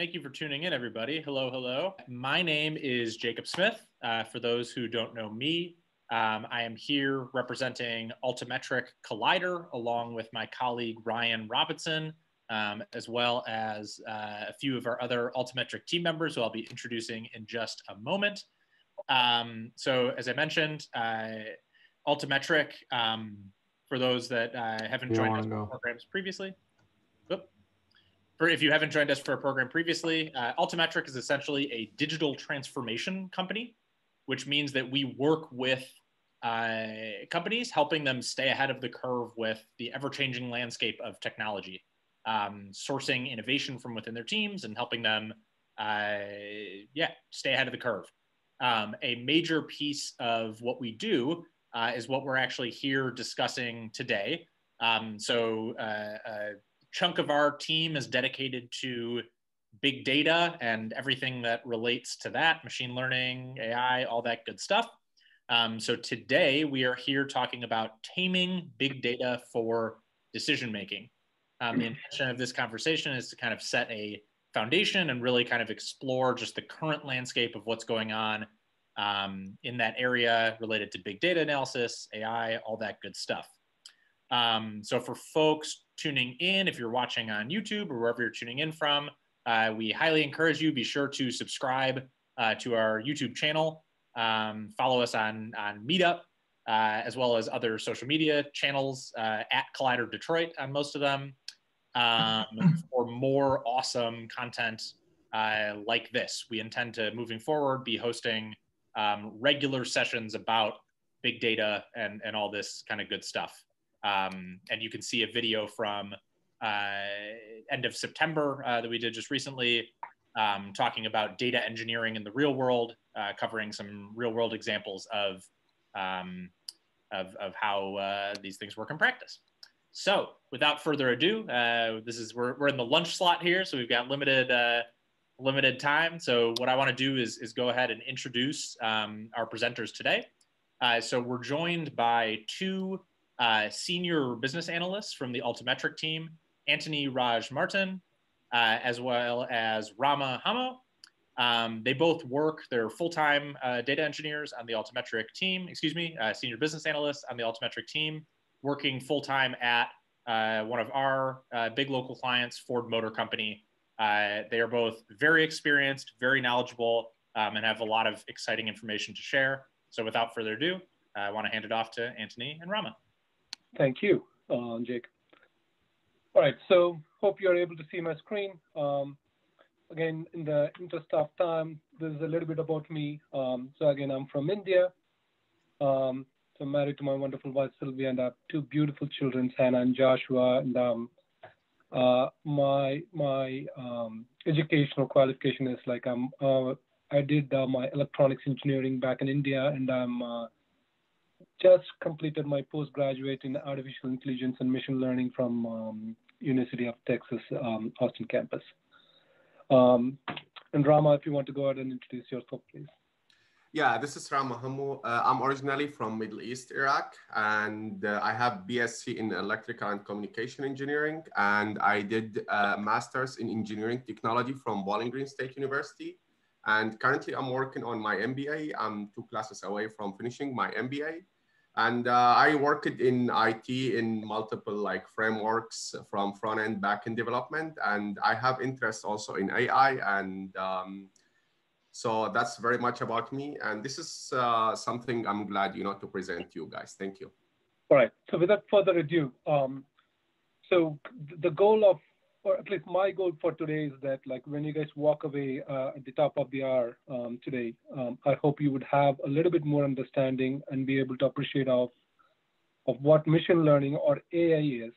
Thank you for tuning in, everybody. Hello, hello. My name is Jacob Smith. Uh, for those who don't know me, um, I am here representing Altimetrik Collider along with my colleague Ryan Robinson, um, as well as uh, a few of our other Altimetrik team members who I'll be introducing in just a moment. Um, so, as I mentioned, uh, Altimetrik, um, for those that uh, haven't joined us programs previously, for if you haven't joined us for a program previously, uh, Altimetrik is essentially a digital transformation company, which means that we work with uh, companies helping them stay ahead of the curve with the ever-changing landscape of technology, um, sourcing innovation from within their teams and helping them, uh, yeah, stay ahead of the curve. Um, a major piece of what we do uh, is what we're actually here discussing today. Um, so uh, uh, chunk of our team is dedicated to big data and everything that relates to that machine learning, AI, all that good stuff. Um, so today we are here talking about taming big data for decision making. Um, the intention of this conversation is to kind of set a foundation and really kind of explore just the current landscape of what's going on um, in that area related to big data analysis, AI, all that good stuff. Um, so for folks tuning in, if you're watching on YouTube or wherever you're tuning in from, uh, we highly encourage you be sure to subscribe uh, to our YouTube channel, um, follow us on on Meetup, uh, as well as other social media channels uh, at Collider Detroit on most of them, um, for more awesome content uh, like this. We intend to moving forward be hosting um, regular sessions about big data and and all this kind of good stuff. Um, and you can see a video from uh, end of September uh, that we did just recently, um, talking about data engineering in the real world, uh, covering some real world examples of, um, of, of, how uh, these things work in practice. So without further ado, uh, this is we're, we're in the lunch slot here, so we've got limited uh, limited time. So what I want to do is, is go ahead and introduce um, our presenters today. so we're joined by two uh, senior business analysts from the Altimetrik team, Antony Raj Martin, uh, as well as Rama Hammo. Um, they both work, they're full-time uh, data engineers on the Altimetrik team, excuse me, uh, senior business analysts on the Altimetrik team, working full-time at uh, one of our uh, big local clients, Ford Motor Company. they are both very experienced, very knowledgeable, um, and have a lot of exciting information to share. So without further ado, I want to hand it off to Antony and Rama. Thank you, uh, Jake. All right, so hope you're able to see my screen. Um, again, in the interest of time, this is a little bit about me. Um, so again, I'm from India. Um, so I'm married to my wonderful wife, Sylvia, and I have two beautiful children, Hannah and Joshua. And um, uh, my my um, educational qualification is like I'm uh, I did uh, my electronics engineering back in India, and I'm uh, just completed my postgraduate in artificial intelligence and machine learning from um, University of Texas, um, Austin campus. Um, and Rama, if you want to go ahead and introduce yourself, please. Yeah, this is Rama Hammo. Uh, I'm originally from Middle East, Iraq, and uh, I have BSc in Electrical and Communication Engineering, and I did a Master's in Engineering Technology from Bowling Green State University. And currently I'm working on my MBA. I'm two classes away from finishing my MBA. And uh, I worked in IT in multiple like frameworks from front end, back end development. And I have interest also in AI. And um, so that's very much about me. And this is uh, something I'm glad, you know, to present to you guys. Thank you. All right. So without further ado, um, so the goal of or at least my goal for today is that like when you guys walk away uh, at the top of the hour um, today, um, I hope you would have a little bit more understanding and be able to appreciate of of what machine learning or AI is,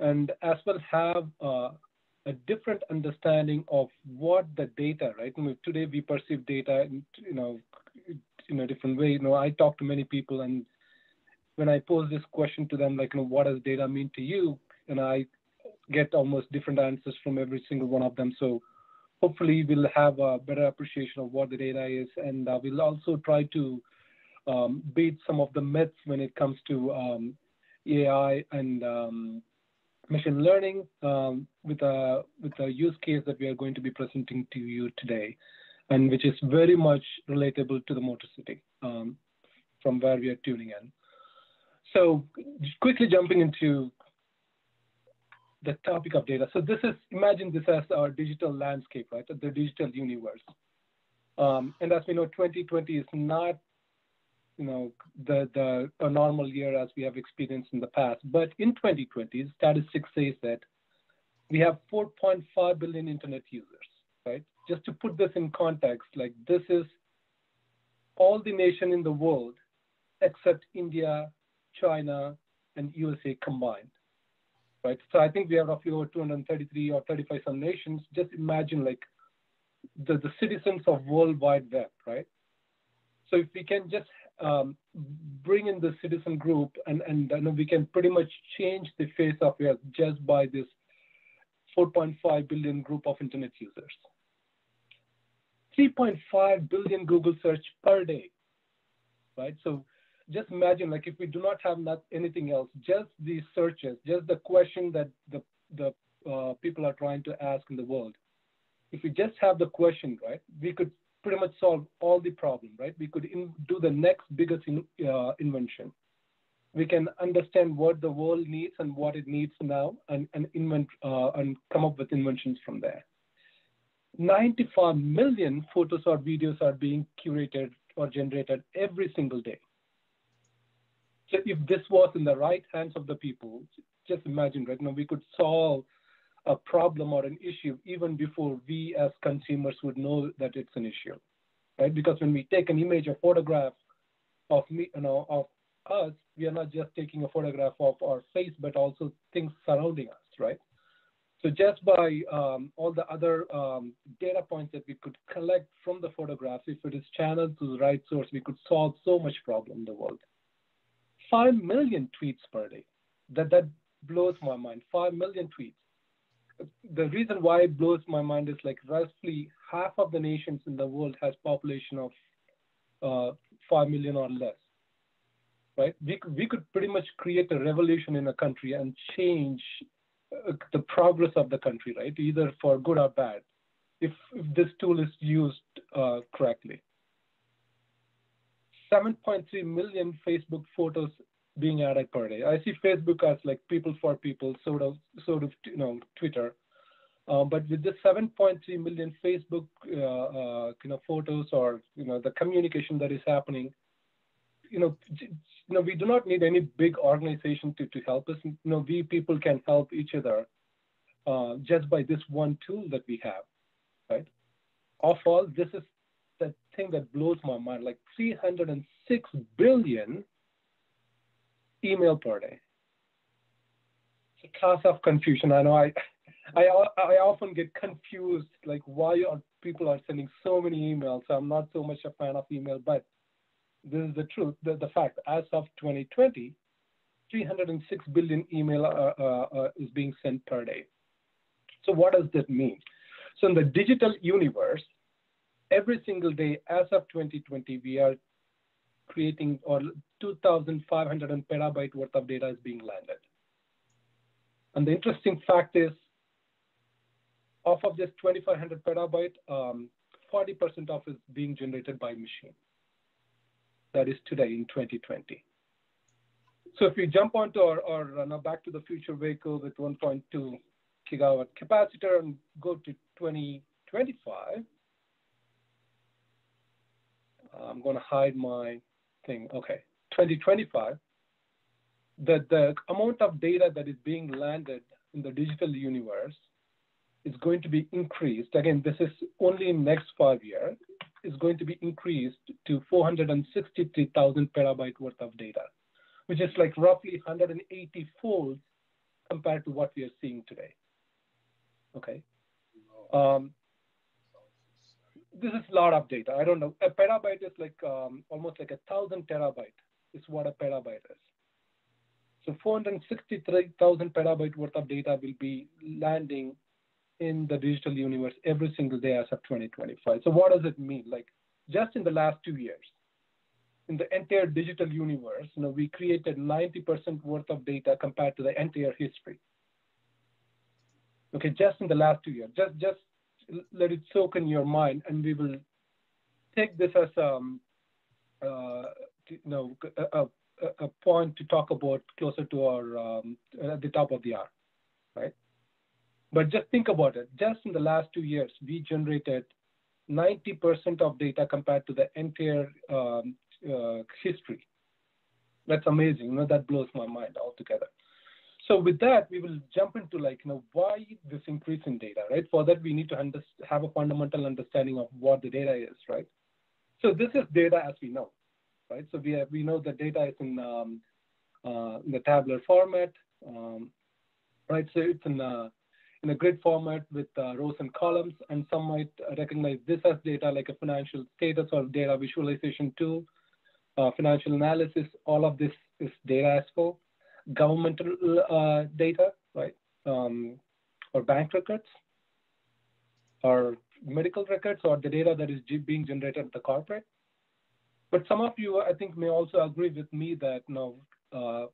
and as well have uh, a different understanding of what the data, right? I mean, today we perceive data, in, you know, in a different way. You know, I talk to many people, and when I pose this question to them, like, you know, what does data mean to you? And I get almost different answers from every single one of them. So hopefully we'll have a better appreciation of what the data is. And uh, we'll also try to um, beat some of the myths when it comes to um, AI and um, machine learning um, with a with a use case that we are going to be presenting to you today, and which is very much relatable to the Motor City um, from where we are tuning in. So quickly jumping into the topic of data. So this is, imagine this as our digital landscape, right? The digital universe. Um, and as we know, 2020 is not, you know, the, the a normal year as we have experienced in the past. But in 2020, statistics says that we have 4.5 billion internet users, right? Just to put this in context, like this is all the nation in the world except India, China, and USA combined right? So I think we have roughly over 233 or 35 some nations. Just imagine like the, the citizens of World Wide Web, right? So if we can just um, bring in the citizen group and, and, we can pretty much change the face of Earth just by this 4.5 billion group of internet users. 3.5 billion Google search per day, right? So just imagine like if we do not have not anything else, just these searches, just the question that the, the uh, people are trying to ask in the world. If we just have the question, right, we could pretty much solve all the problem, right? We could in, do the next biggest in, uh, invention. We can understand what the world needs and what it needs now and, and invent uh, and come up with inventions from there. 95 million photos or videos are being curated or generated every single day. If this was in the right hands of the people, just imagine, right now we could solve a problem or an issue even before we as consumers would know that it's an issue, right? Because when we take an image or photograph of me, you know, of us, we are not just taking a photograph of our face, but also things surrounding us, right? So just by um, all the other um, data points that we could collect from the photographs, if it is channeled to the right source, we could solve so much problem in the world. 5 million tweets per day. That, that blows my mind. 5 million tweets. The reason why it blows my mind is like roughly half of the nations in the world has population of uh, 5 million or less. Right? We could, we could pretty much create a revolution in a country and change uh, the progress of the country, right? Either for good or bad, if, if this tool is used uh, correctly. 7.3 million Facebook photos being added per day. I see Facebook as like people for people, sort of, sort of, you know, Twitter. Um, but with the 7.3 million Facebook, uh, uh, you know, photos or you know the communication that is happening, you know, you know, we do not need any big organization to to help us. You know, we people can help each other uh, just by this one tool that we have, right? Of all, this is thing that blows my mind. Like 306 billion email per day. It's a class of confusion. I know I, I, I often get confused, like why are people are sending so many emails. I'm not so much a fan of email, but this is the truth, the, the fact. As of 2020, 306 billion email uh, uh, uh, is being sent per day. So what does that mean? So in the digital universe, every single day as of 2020, we are creating or 2,500 petabyte worth of data is being landed. And the interesting fact is, off of this 2,500 petabyte, 40% um, of is being generated by machine. That is today in 2020. So if we jump onto our, our uh, now back to the future vehicle with 1.2 gigawatt capacitor and go to 2025, I'm going to hide my thing. Okay, 2025, the, the amount of data that is being landed in the digital universe is going to be increased. Again, this is only in next five years, is going to be increased to 463,000 petabyte worth of data, which is like roughly 180 folds compared to what we are seeing today. Okay. Um, this is a lot of data. I don't know. A petabyte is like um, almost like a thousand terabyte is what a petabyte is. So 463,000 petabyte worth of data will be landing in the digital universe every single day as of 2025. So what does it mean? Like just in the last two years, in the entire digital universe, you know, we created 90% worth of data compared to the entire history. Okay, just in the last two years. Just just let it soak in your mind, and we will take this as um, uh, you know a, a, point to talk about closer to our um, at the top of the hour, right? But just think about it. Just in the last two years, we generated 90% of data compared to the entire um, uh, history. That's amazing. You know, that blows my mind altogether. So with that, we will jump into like, you know, why this increase in data, right? For that, we need to under- have a fundamental understanding of what the data is, right? So this is data as we know, right? So we have, we know the data is in, um, uh, in the tabular format, um, right? So it's in uh, in a grid format with uh, rows and columns, and some might recognize this as data like a financial status or data visualization tool, uh, financial analysis, all of this is data as for governmental uh, data, right? Um, or bank records, or medical records, or the data that is being generated at the corporate. But some of you, I think, may also agree with me that now, uh,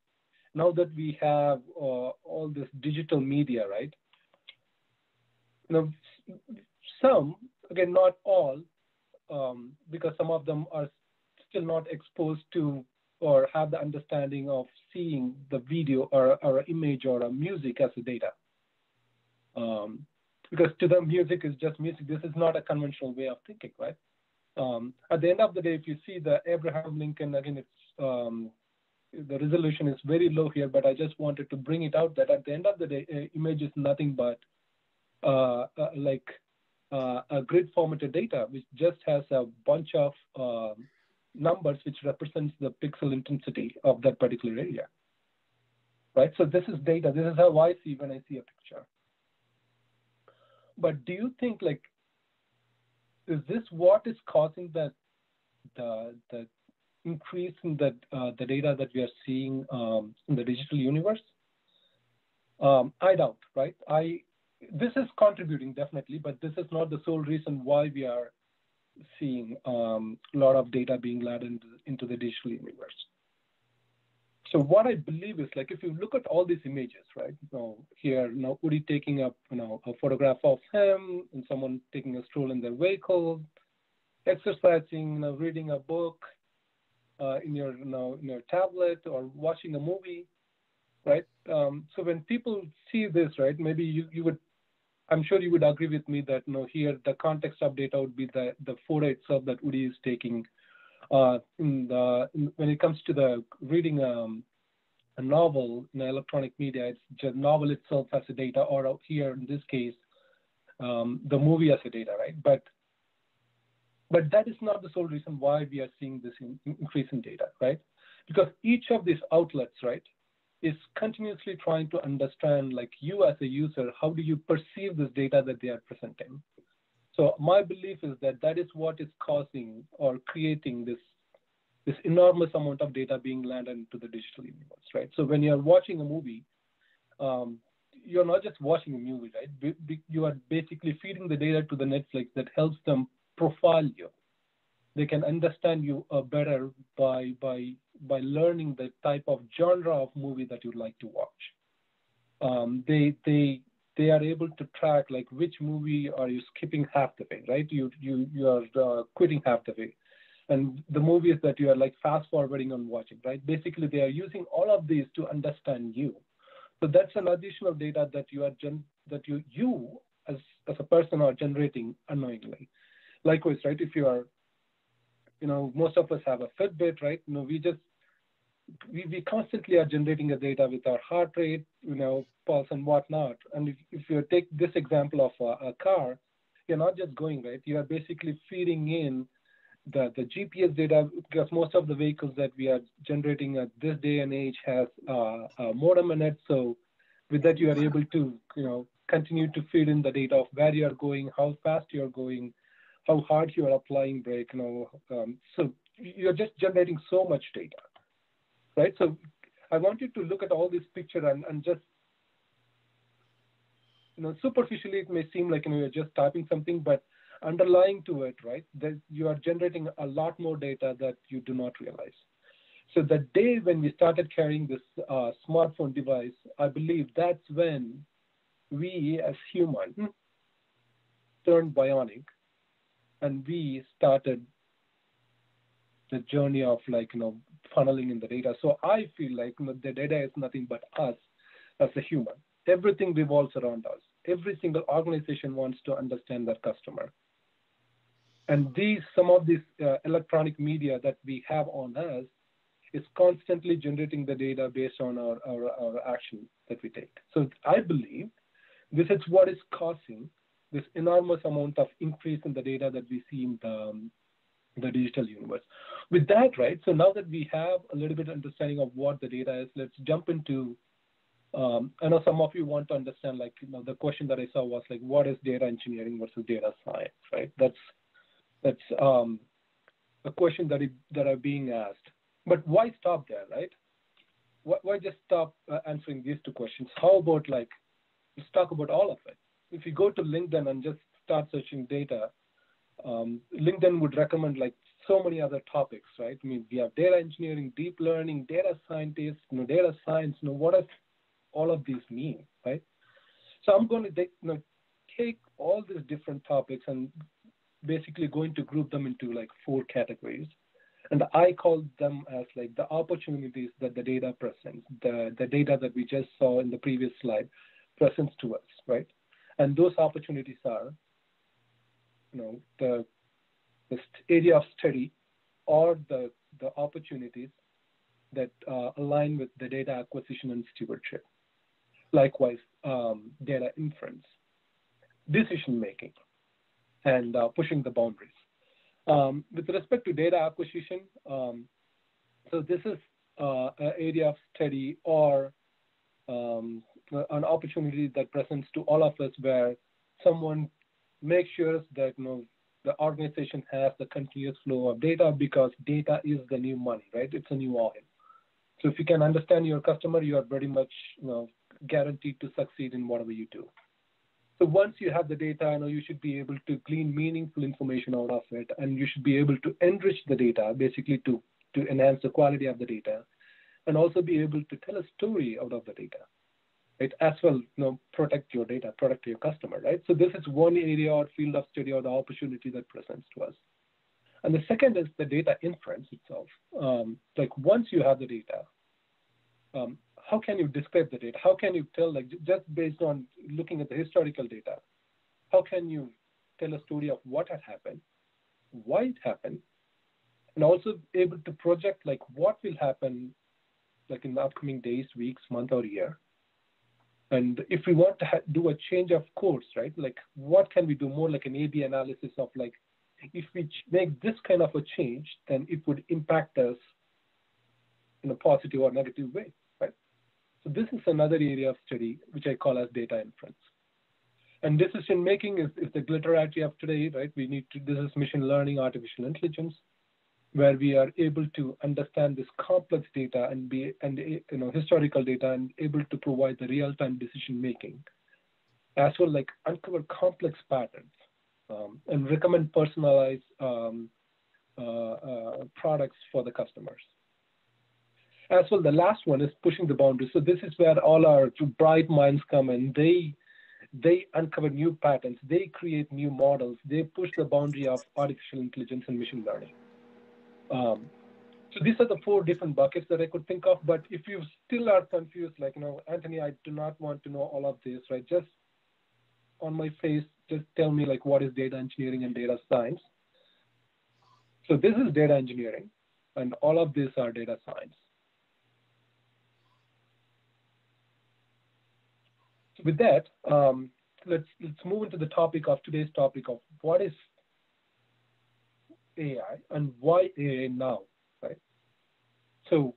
now that we have uh, all this digital media, right? know, some, again, not all, um, because some of them are still not exposed to or have the understanding of seeing the video or, or image or a music as a data. Um, because to them, music is just music. This is not a conventional way of thinking, right? Um, at the end of the day, if you see the Abraham Lincoln, again, it's um, the resolution is very low here, but I just wanted to bring it out that at the end of the day, image is nothing but uh, uh, like uh, a grid formatted data, which just has a bunch of um, numbers which represents the pixel intensity of that particular area. Right, so this is data. This is how I see when I see a picture. But do you think like, is this what is causing that the the increase in the uh, the data that we are seeing um, in the digital universe? Um, I doubt, right? I this is contributing definitely, but this is not the sole reason why we are seeing um, a lot of data being into, into the digital universe. So what I believe is like if you look at all these images, right? So here, now Udi taking up, you know, a photograph of him and someone taking a stroll in their vehicle, exercising, you know, reading a book uh, in your, you know, in your tablet or watching a movie, right? Um, so when people see this, right, maybe you, you would I'm sure you would agree with me that you know, here the context of data would be the, the photo itself that Udi is taking. Uh, in the, in, when it comes to the reading um, a novel in electronic media, it's just novel itself as a data, or here in this case, um, the movie as a data, right? But but that is not the sole reason why we are seeing this in, increase in data, right? Because each of these outlets, right, is continuously trying to understand like you as a user how do you perceive this data that they are presenting? So my belief is that that is what is causing or creating this this enormous amount of data being landed into the digital universe right? So when you're watching a movie um, you're not just watching a movie right? You are basically feeding the data to the netflix that helps them profile you they can understand you uh, better by by by learning the type of genre of movie that you'd like to watch. Um, they they they are able to track like which movie are you skipping half the way, right? You you you are uh, quitting half the way, and the movies that you are like fast forwarding on watching, right? Basically, they are using all of these to understand you. So that's an additional data that you are gen- that you you as as a person are generating unknowingly. Likewise, right? If you are you know, most of us have a Fitbit, right? You know, we just we, we constantly are generating the data with our heart rate, you know, pulse and whatnot. And if, if you take this example of a, a car, you're not just going right. You are basically feeding in the, the GPS data because most of the vehicles that we are generating at this day and age has uh, a modem in it. So with that, you are able to, you know, continue to feed in the data of where you are going, how fast you are going, how hard you are applying brake, you know. Um, so you're just generating so much data, right? So I want you to look at all this picture and, and just, you know, superficially it may seem like you know, you're just typing something, but underlying to it, right, that you are generating a lot more data that you do not realize. So the day when we started carrying this uh, smartphone device, I believe that's when we as human turned bionic and we started the journey of like you know funneling in the data. So i feel like you know, the data is nothing but us as a human. Everything revolves around us. Every single organization wants to understand their customer. And these some of these uh, electronic media that we have on us is constantly generating the data based on our, our, our action that we take. So i believe this is what is causing this enormous amount of increase in the data that we see in the, um, the digital universe. With that, right, so now that we have a little bit understanding of what the data is, let's jump into, um, I know some of you want to understand, like, you know, the question that I saw was like, what is data engineering versus data science, right? That's, that's um, a question that, it, that are being asked. But why stop there, right? Why, why just stop uh, answering these two questions? How about like, let's talk about all of it if you go to LinkedIn and just start searching data, um, LinkedIn would recommend like so many other topics, right? I mean, we have data engineering, deep learning, data scientists, you know, data science. You know, what does all of these mean, right? So I'm going to take, you know, take all these different topics and basically going to group them into like four categories. And I call them as like the opportunities that the data presents, the, the data that we just saw in the previous slide presents to us, right? And those opportunities are, you know, the, the area of study or the, the opportunities that uh, align with the data acquisition and stewardship. Likewise, um, data inference, decision making, and uh, pushing the boundaries. Um, with respect to data acquisition, um, so this is uh, an area of study or um, Uh, an opportunity that presents to all of us where someone makes sure that you know the organization has the continuous flow of data because data is the new money, right? It's a new oil. So if you can understand your customer, you are pretty much you know guaranteed to succeed in whatever you do. So once you have the data, you know you should be able to glean meaningful information out of it, and you should be able to enrich the data, basically to to enhance the quality of the data, and also be able to tell a story out of the data right? As well, you know, protect your data, protect your customer, right? So this is one area or field of study or the opportunity that presents to us. And the second is the data inference itself. Um, like once you have the data, um, how can you describe the data? How can you tell, like just based on looking at the historical data, how can you tell a story of what had happened, why it happened, and also able to project like what will happen like in the upcoming days, weeks, month, or year, and if we want to do a change of course, right? Like what can we do more like an A-B analysis of like, if we make this kind of a change, then it would impact us in a positive or negative way, right? So this is another area of study, which I call as data inference. And decision making is, is the glitterati of today, right? We need to, this is machine learning, artificial intelligence where we are able to understand this complex data and be and you know historical data and able to provide the real-time decision making as well like uncover complex patterns um, and recommend personalized um, uh, uh, products for the customers. As well the last one is pushing the boundaries. So this is where all our bright minds come in. They they uncover new patterns. They create new models. They push the boundary of artificial intelligence and machine learning um, so these are the four different buckets that I could think of. But if you still are confused, like, you know, Antony, I do not want to know all of this, right? Just on my face, just tell me like what is data engineering and data science. So this is data engineering, and all of these are data science. So with that, um, let's let's move into the topic of today's topic of what is AI and why AI now, right? So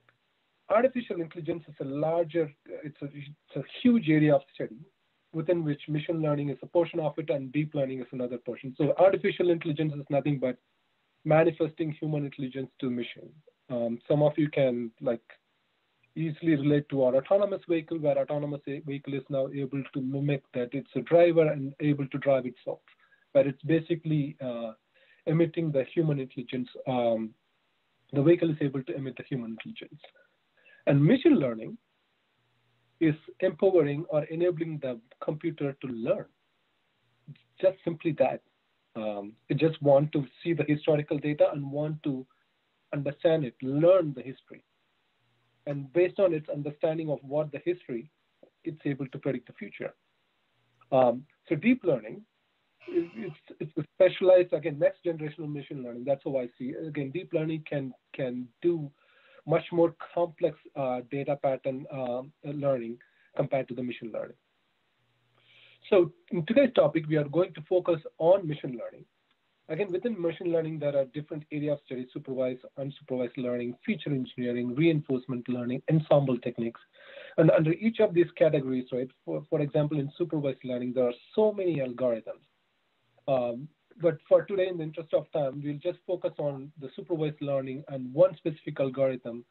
artificial intelligence is a larger, it's a, it's a huge area of study within which machine learning is a portion of it and deep learning is another portion. So artificial intelligence is nothing but manifesting human intelligence to machine. Um, some of you can like easily relate to our autonomous vehicle, where autonomous vehicle is now able to mimic that it's a driver and able to drive itself. But it's basically uh, emitting the human intelligence. Um, the vehicle is able to emit the human intelligence. And machine learning is empowering or enabling the computer to learn. Just simply that. Um, it just want to see the historical data and want to understand it, learn the history. And based on its understanding of what the history, it's able to predict the future. Um, so deep learning, it's, it's a specialized, again, next generational machine learning. That's how I see it. Again, deep learning can, can do much more complex uh, data pattern uh, learning compared to the machine learning. So in today's topic, we are going to focus on machine learning. Again, within machine learning, there are different areas of study, supervised, unsupervised learning, feature engineering, reinforcement learning, ensemble techniques. And under each of these categories, right, for, for example, in supervised learning, there are so many algorithms. Um, but for today, in the interest of time, we'll just focus on the supervised learning and one specific algorithm,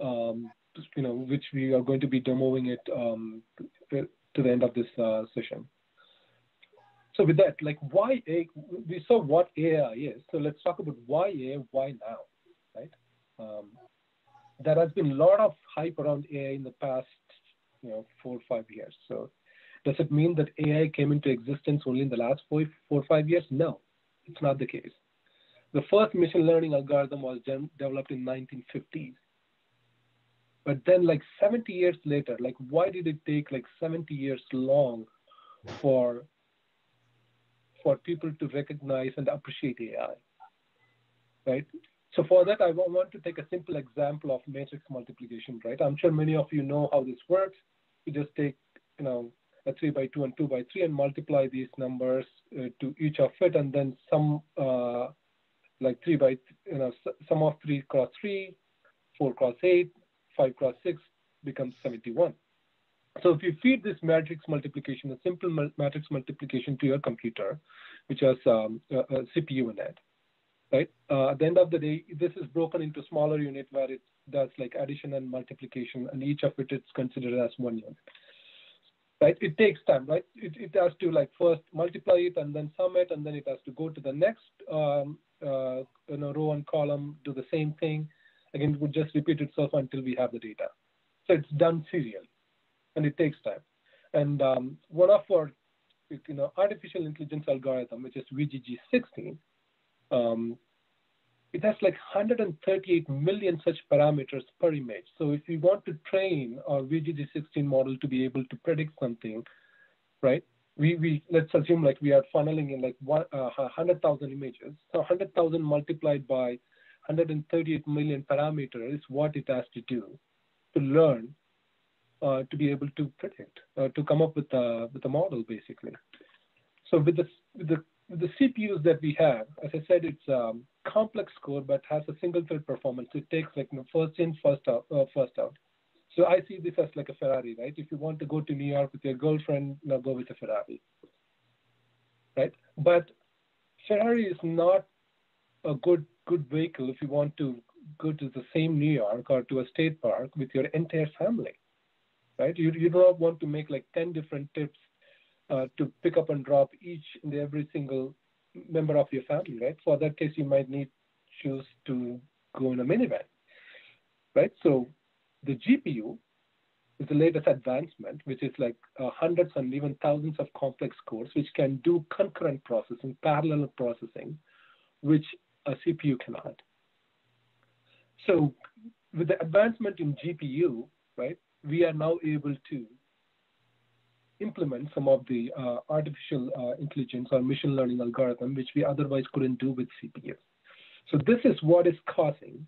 um, you know, which we are going to be demoing it um, to the end of this uh, session. So with that, like why A, we saw what AI is. So let's talk about why AI, why now, right? Um, there has been a lot of hype around AI in the past, you know, four or five years. So does it mean that AI came into existence only in the last four, four or five years? No, it's not the case. The first machine learning algorithm was developed in 1950s. But then like 70 years later, like why did it take like 70 years long for for people to recognize and appreciate AI? Right? So for that, I want to take a simple example of matrix multiplication, right? I'm sure many of you know how this works. You just take, you know, a three by two and two by three and multiply these numbers uh, to each of it, and then some uh, like three by, you know, sum of three cross three, four cross eight, 5 cross 6 becomes 71. So if you feed this matrix multiplication, a simple matrix multiplication to your computer, which has um, a, a, CPU in it, right? Uh, at the end of the day, this is broken into smaller unit where it does like addition and multiplication, and each of it is considered as one unit. Right? It takes time, right? It, it has to like first multiply it and then sum it, and then it has to go to the next um, uh, you know, row and column, do the same thing, Again, it would just repeat itself until we have the data. So it's done serially, and it takes time. And um, one of our you know, artificial intelligence algorithm, which is VGG16, um, it has like 138 million such parameters per image. So if we want to train our VGG16 model to be able to predict something, right? We, we let's assume like we are funneling in like one, uh, 100,000 images. So 100,000 multiplied by 138 million parameters is what it has to do to learn uh, to be able to predict, uh, to come up with a, with a model, basically. So with the, with the, the CPUs that we have, as I said, it's a complex core, but has a single thread performance. It takes like you know, first in, first out, uh, first out. So I see this as like a Ferrari, right? If you want to go to New York with your girlfriend, now go with a Ferrari, right? But Ferrari is not a good good vehicle if you want to go to the same New York or to a state park with your entire family, right? You, you don't want to make like 10 different trips uh, to pick up and drop each and every single member of your family, right? For that case, you might need choose to go in a minivan, right? So the GPU is the latest advancement, which is like uh, hundreds and even thousands of complex cores, which can do concurrent processing, parallel processing, which a CPU cannot. So with the advancement in GPU, right, we are now able to implement some of the uh, artificial uh, intelligence or machine learning algorithm, which we otherwise couldn't do with CPU. So this is what is causing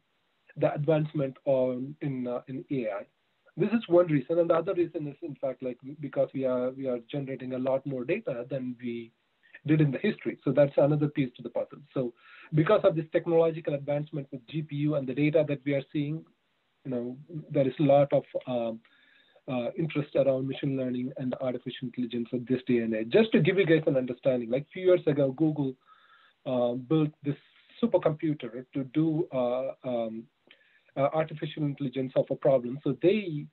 the advancement on, in, uh, in AI. This is one reason, and the other reason is, in fact, like because we are we are generating a lot more data than we did in the history. So that's another piece to the puzzle. So because of this technological advancement with GPU and the data that we are seeing, you know, there is a lot of um, uh, interest around machine learning and artificial intelligence at this day and age. Just to give you guys an understanding, like a few years ago, Google uh, built this supercomputer to do uh, um, uh, artificial intelligence of a problem. So they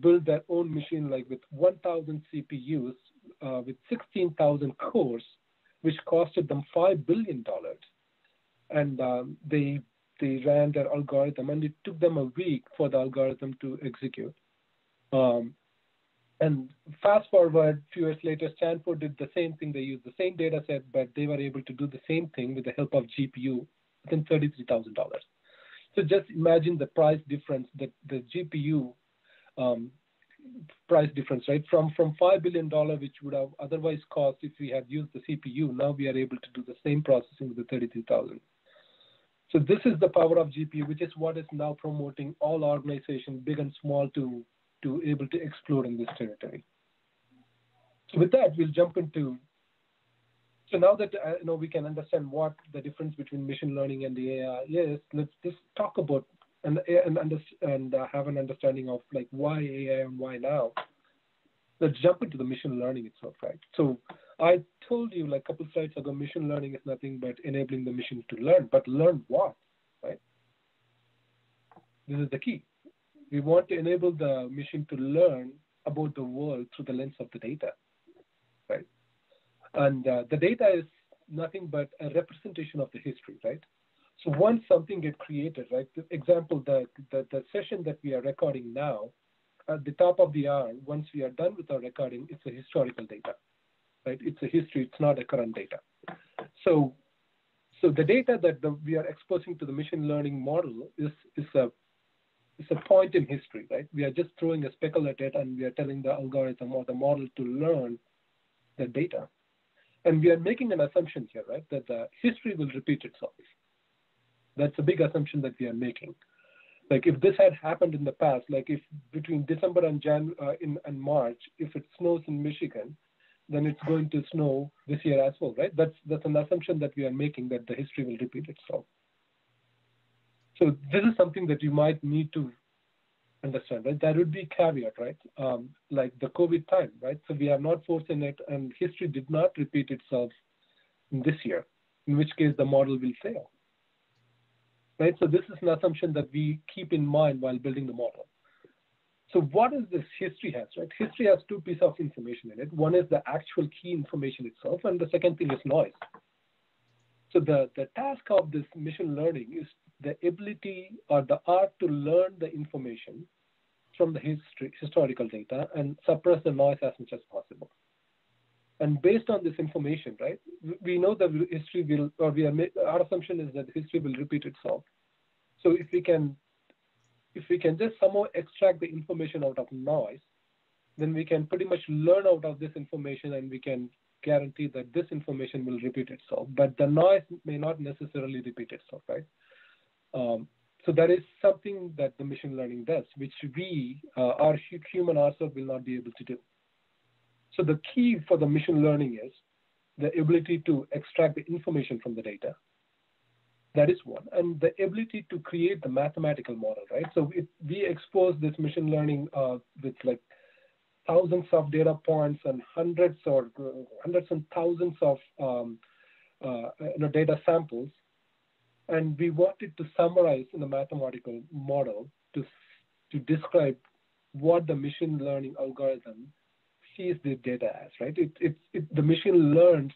built their own machine like with 1,000 CPUs uh, with 16,000 cores which costed them $5 billion. And um, they, they ran their algorithm, and it took them a week for the algorithm to execute. Um, and fast forward a few years later, Stanford did the same thing. They used the same data set, but they were able to do the same thing with the help of GPU within $33,000. So just imagine the price difference that the GPU um, price difference, right? From from five billion dollar, which would have otherwise cost if we had used the CPU. Now we are able to do the same processing with the thirty-three thousand. So this is the power of GPU, which is what is now promoting all organizations, big and small, to to able to explore in this territory. So with that, we'll jump into. So now that uh, you know we can understand what the difference between machine learning and the AI is, let's just talk about and and, and uh, have an understanding of like why AI and why now. Let's jump into the machine learning itself, right? So I told you like a couple slides ago, machine learning is nothing but enabling the machine to learn, but learn what, right? This is the key. We want to enable the machine to learn about the world through the lens of the data, right? And uh, the data is nothing but a representation of the history, right? So once something gets created, right? The example, the, the, the session that we are recording now, at the top of the hour, once we are done with our recording, it's a historical data, right? It's a history, it's not a current data. So, so the data that the, we are exposing to the machine learning model is, is a is a point in history, right? We are just throwing a speckle at it and we are telling the algorithm or the model to learn the data. And we are making an assumption here, right? That the history will repeat itself. That's a big assumption that we are making. Like if this had happened in the past, like if between December and Jan uh, in and March, if it snows in Michigan, then it's going to snow this year as well, right? That's that's an assumption that we are making that the history will repeat itself. So this is something that you might need to understand, right? That would be caveat, right? Um, like the COVID time, right? So we are not forcing it, and history did not repeat itself this year, in which case the model will fail right? So this is an assumption that we keep in mind while building the model. So what is this history has, right? History has two pieces of information in it. One is the actual key information itself, and the second thing is noise. So the, the task of this machine learning is the ability or the art to learn the information from the history, historical data and suppress the noise as much as possible. And based on this information, right, we know that history will, or we are, our assumption is that history will repeat itself. So if we can, if we can just somehow extract the information out of noise, then we can pretty much learn out of this information and we can guarantee that this information will repeat itself. But the noise may not necessarily repeat itself, right? Um, so that is something that the machine learning does, which we, uh, our human ourselves, will not be able to do. So the key for the machine learning is the ability to extract the information from the data. That is one. And the ability to create the mathematical model, right? So if we expose this machine learning uh, with like thousands of data points and hundreds or uh, hundreds and thousands of um, uh, you know, data samples, and we wanted to summarize in a mathematical model to, to describe what the machine learning algorithm sees the data as, right? It, it, it, the machine learns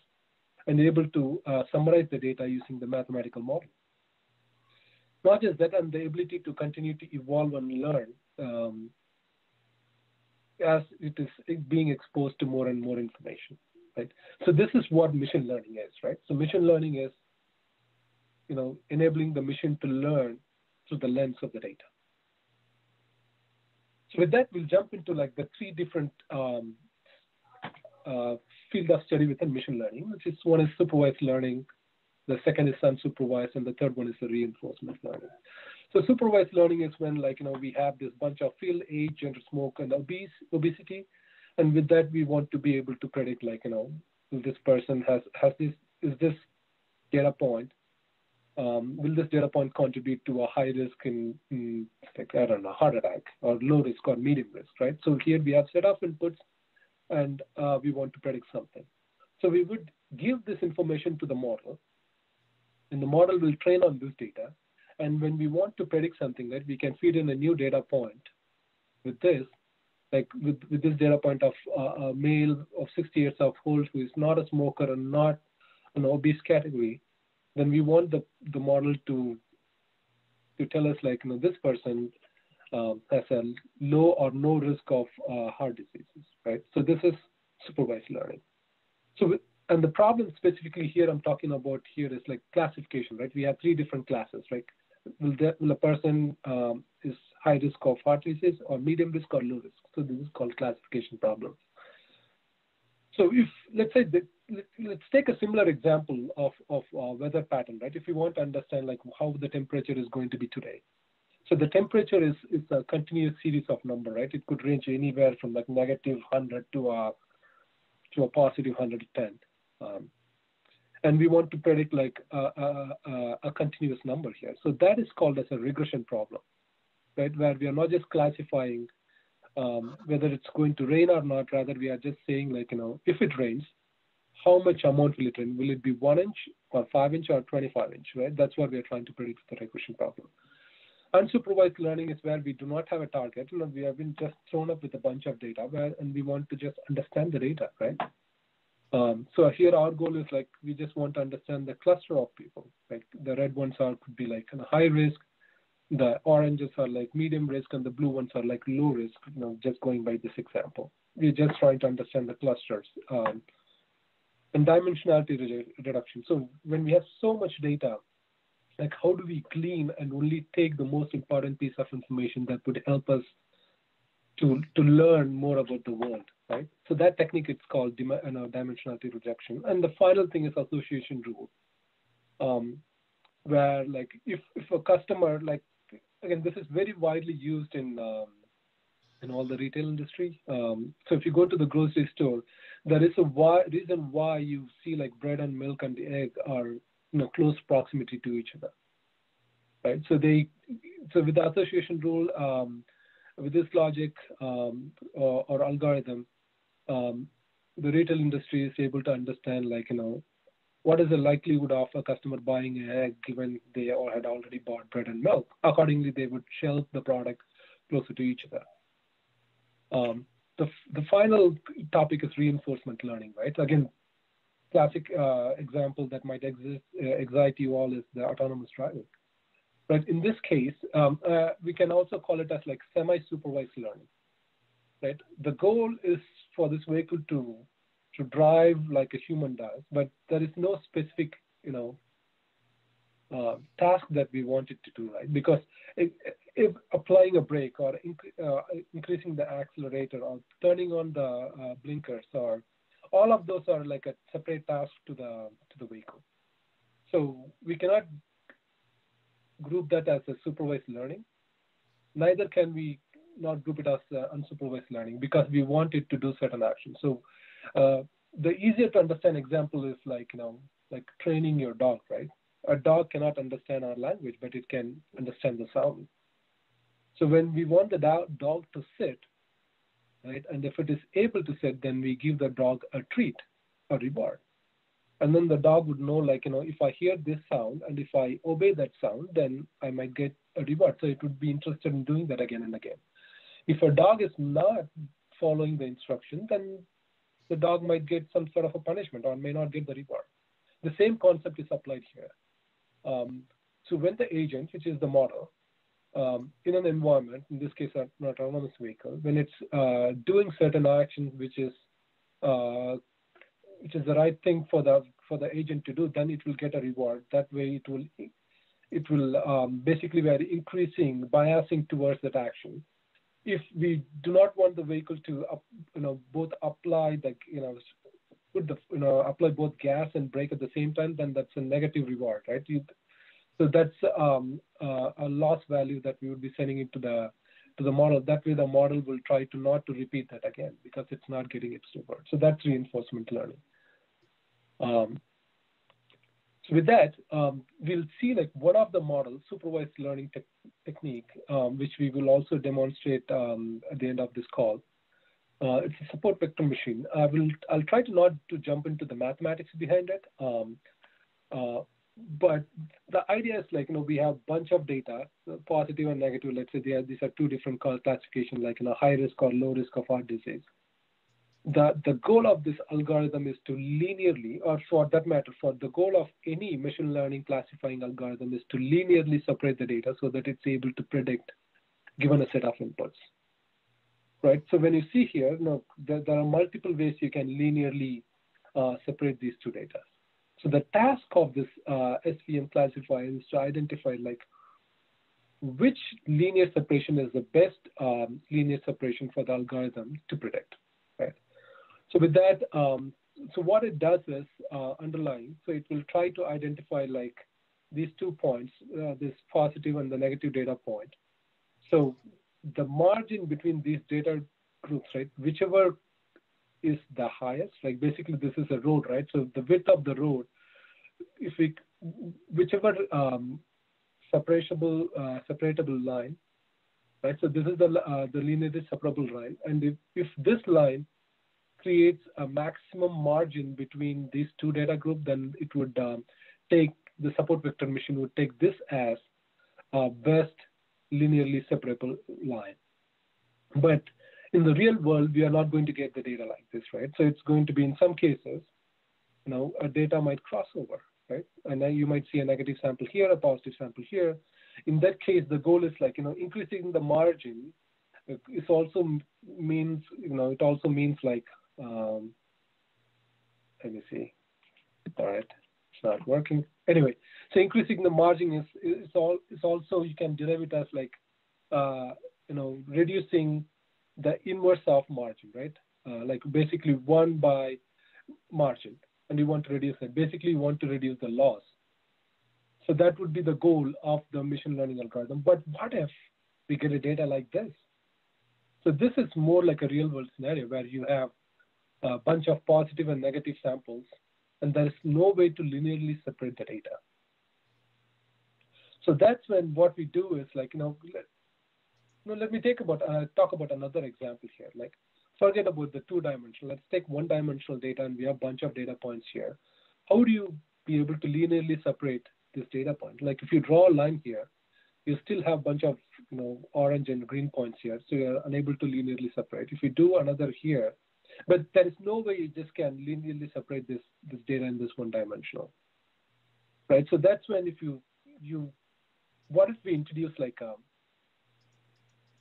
and able to uh, summarize the data using the mathematical model. Not just that, and the ability to continue to evolve and learn um, as it is being exposed to more and more information, right? So this is what machine learning is, right? So machine learning is, you know, enabling the machine to learn through the lens of the data. So with that, we'll jump into like the three different um, uh, field of study within machine learning, which is one is supervised learning, the second is unsupervised, and the third one is the reinforcement learning. So supervised learning is when like, you know, we have this bunch of field, age, gender, smoke, and obese, obesity. And with that, we want to be able to predict like, you know, this person has, has this, is this data point, um, will this data point contribute to a high risk in, in like, I don't know, heart attack or low risk or medium risk, right? So here we have set of inputs and uh, we want to predict something. So we would give this information to the model, and the model will train on this data. And when we want to predict something, right, we can feed in a new data point with this, like with, with this data point of uh, a male of 60 years of old who is not a smoker and not an obese category, then we want the, the model to to tell us like, you know, this person um, has a low or no risk of uh, heart diseases, right? So this is supervised learning. So, and the problem specifically here I'm talking about here is like classification, right? We have three different classes, right? Will, that, will a person um, is high risk of heart disease or medium risk or low risk? So this is called classification problems. So if, let's say, let's take a similar example of, of uh, weather pattern, right? If you want to understand like how the temperature is going to be today. So the temperature is, is a continuous series of number, right? It could range anywhere from like negative 100 to a, to a positive 110. Um, and we want to predict like a, a, a, continuous number here. So that is called as a regression problem, right? Where we are not just classifying um, whether it's going to rain or not. Rather, we are just saying like, you know, if it rains, how much amount will it rain? Will it be one inch or five inch or 25 inch, right? That's what we are trying to predict with the regression problem. Unsupervised learning is where we do not have a target. You know, we have been just thrown up with a bunch of data where, and we want to just understand the data, right? Um, so here our goal is like, we just want to understand the cluster of people. Like the red ones are could be like a high risk, the oranges are like medium risk and the blue ones are like low risk, you know, just going by this example. We're just trying to understand the clusters. Um, and dimensionality reduction. So when we have so much data, like how do we clean and only take the most important piece of information that would help us to, to learn more about the world, right? So that technique it's called you know, dimensionality reduction. And the final thing is association rule, um, where like if, if a customer like again, this is very widely used in um, in all the retail industry. Um, so if you go to the grocery store, there is a why, reason why you see like bread and milk and the egg are you know close proximity to each other, right? So they so with the association rule, um, with this logic um, or, or, algorithm, um, the retail industry is able to understand like you know what is the likelihood of a customer buying an egg given they all had already bought bread and milk. Accordingly, they would shelf the product closer to each other. Um, the, the final topic is reinforcement learning, right? Again, classic uh, example that might exist, uh, excite you all is the autonomous driving. But in this case, um, uh, we can also call it as like semi-supervised learning, right? The goal is for this vehicle to to drive like a human does, but there is no specific, you know, uh, task that we want it to do, right? Because if, if applying a brake or inc- uh, increasing the accelerator or turning on the uh, blinkers or all of those are like a separate task to the to the vehicle. So we cannot group that as a supervised learning. Neither can we not group it as unsupervised learning because we want it to do certain actions. So uh, the easier to understand example is like you know like training your dog, right? a dog cannot understand our language, but it can understand the sound. So when we want the dog to sit, right, and if it is able to sit, then we give the dog a treat, a reward. And then the dog would know, like, you know, if I hear this sound and if I obey that sound, then I might get a reward. So it would be interested in doing that again and again. If a dog is not following the instruction, then the dog might get some sort of a punishment or may not get the reward. The same concept is applied here. Um, so when the agent, which is the model, um, in an environment, in this case, an autonomous vehicle, when it's uh, doing certain actions, which is uh, which is the right thing for the for the agent to do, then it will get a reward. That way, it will it will um, basically we are increasing biasing towards that action. If we do not want the vehicle to up, you know both apply the you know put the you know apply both gas and brake at the same time, then that's a negative reward, right? You, so that's um, uh, a loss value that we would be sending into the to the model. That way, the model will try to not to repeat that again because it's not getting its reward. So that's reinforcement learning. Um, so with that, um, we'll see like one of the models, supervised learning te technique, um, which we will also demonstrate um, at the end of this call. Uh, it's a support vector machine. I will, I'll try to not to jump into the mathematics behind it. Um, uh, but the idea is like, you know, we have a bunch of data, positive and negative. Let's say are, these are two different classifications, like, you know, high risk or low risk of heart disease. The, the goal of this algorithm is to linearly, or for that matter, for the goal of any machine learning classifying algorithm is to linearly separate the data so that it's able to predict given a set of inputs. Right. So when you see here, you know, there, there are multiple ways you can linearly uh, separate these two data. So the task of this uh, SVM classifier is to identify like which linear separation is the best um, linear separation for the algorithm to predict, right? So with that, um, so what it does is uh, underlying, so it will try to identify like these two points, uh, this positive and the negative data point. So the margin between these data groups, right, whichever is the highest, like basically this is a road, right? So the width of the road, if we, whichever um, separable, uh, separatable line, right? So this is the, uh, the linearly separable line. And if, if this line creates a maximum margin between these two data groups, then it would um, take the support vector machine would take this as a best linearly separable line. But in the real world, we are not going to get the data like this, right? So it's going to be in some cases, you know, a data might cross over, right? And then you might see a negative sample here, a positive sample here. In that case, the goal is like, you know, increasing the margin. It also means, you know, it also means like, um, let me see. All right, it's not working. Anyway, so increasing the margin is is all is also you can derive it as like, uh, you know, reducing the inverse of margin, right? Uh, like basically one by margin, and you want to reduce it. Basically, you want to reduce the loss. So that would be the goal of the machine learning algorithm. But what if we get a data like this? So this is more like a real world scenario where you have a bunch of positive and negative samples, and there is no way to linearly separate the data. So that's when what we do is like, you know, now let me take about uh, talk about another example here. Like forget about the two dimensional. Let's take one dimensional data and we have a bunch of data points here. How do you be able to linearly separate this data point? Like if you draw a line here, you still have a bunch of you know orange and green points here, so you're unable to linearly separate. If you do another here, but there is no way you just can linearly separate this this data in this one dimensional, right? So that's when if you you what if we introduce like a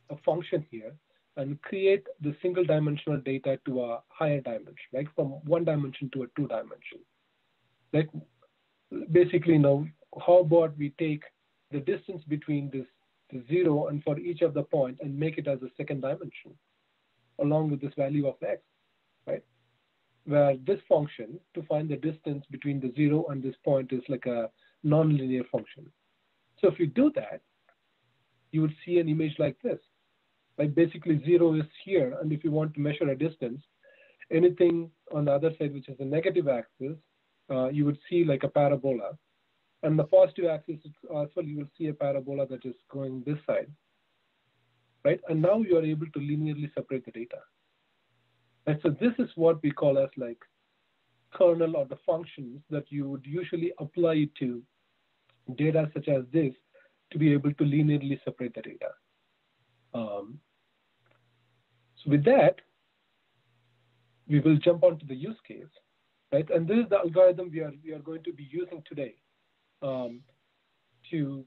a function here and create the single dimensional data to a higher dimension, like from one dimension to a two dimension. Like basically, you know, how about we take the distance between this zero and for each of the point and make it as a second dimension along with this value of x, right? Where this function to find the distance between the zero and this point is like a nonlinear function. So if you do that, you would see an image like this. Like basically zero is here. And if you want to measure a distance, anything on the other side, which is the negative axis, uh, you would see like a parabola. And the positive axis as well, you will see a parabola that is going this side. Right? And now you are able to linearly separate the data. And so this is what we call as like kernel or the functions that you would usually apply to data such as this to be able to linearly separate the data. Um, so with that, we will jump onto the use case, right? And this is the algorithm we are, we are going to be using today um, to,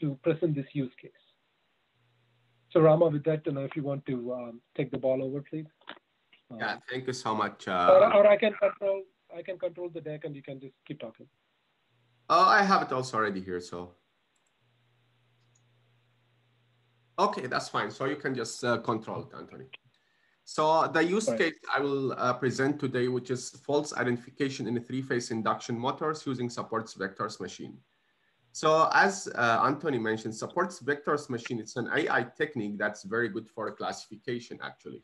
to present this use case. So Rama, with that, know, if you want to um, take the ball over, please. Um, yeah, thank you so much. Uh, or, or, I can control, I can control the deck, and you can just keep talking. Uh, I have it also already here, so. Okay, that's fine. So you can just uh, control it, Antony. So the use right. case I will uh, present today, which is false identification in three-phase induction motors using supports vectors machine. So as uh, Antony mentioned, supports vectors machine, it's an AI technique that's very good for classification actually.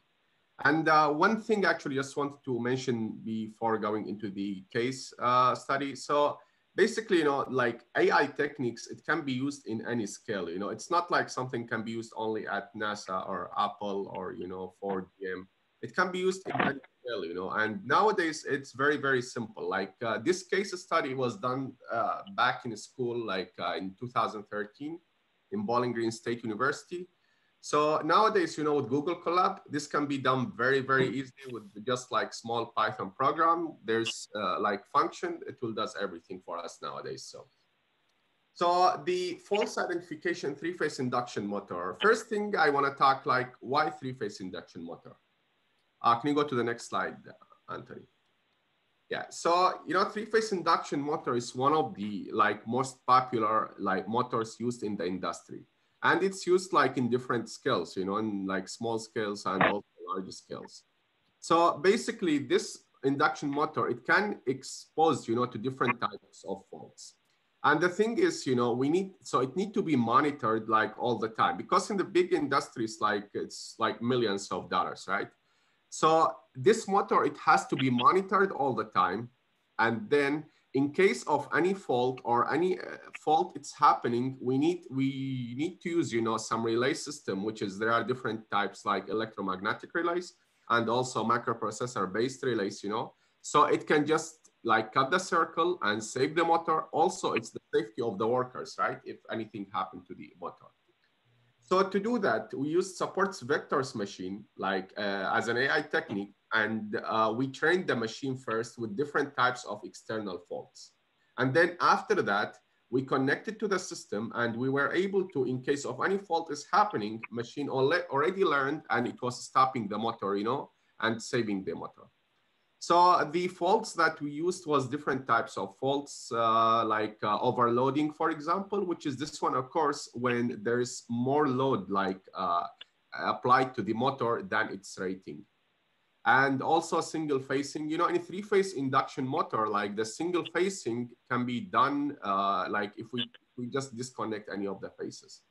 And uh, one thing actually just wanted to mention before going into the case uh, study. So basically, you know, like AI techniques, it can be used in any scale. You know, it's not like something can be used only at NASA or Apple or, you know, for GM. It can be used in any scale, you know, and nowadays it's very, very simple. Like uh, this case study was done uh, back in school, like uh, in 2013 in Bowling Green State University. So nowadays, you know, with Google Colab, this can be done very, very easily with just like small Python program. There's uh, like function, it will does everything for us nowadays. So, So the false identification three-phase induction motor. First thing I want to talk like why three-phase induction motor? Uh, can you go to the next slide, Antony? Yeah, so you know, three-phase induction motor is one of the like most popular like motors used in the industry, and it's used like in different scales, you know, in like small scales and also large scales. So basically, this induction motor it can expose you know to different types of faults. And the thing is, you know, we need, so it need to be monitored like all the time because in the big industries, like it's like millions of dollars, right? So this motor, it has to be monitored all the time. And then in case of any fault or any uh, fault it's happening, we need, we need to use, you know, some relay system, which is, there are different types like electromagnetic relays and also microprocessor based relays, you know, so it can just like cut the circle and save the motor. Also, it's the safety of the workers, right? If anything happened to the motor. So to do that, we use supports vectors machine like uh, as an AI technique, and uh, we trained the machine first with different types of external faults. And then after that, we connected to the system and we were able to, in case of any fault is happening, machine already learned and it was stopping the motor, you know, and saving the motor. So the faults that we used was different types of faults, uh, like uh, overloading, for example, which is this one, of course, when there is more load like uh, applied to the motor than its rating. And also a single phasing you know, in three phase induction motor, like the single phasing can be done uh, like if we, we just disconnect any of the phases.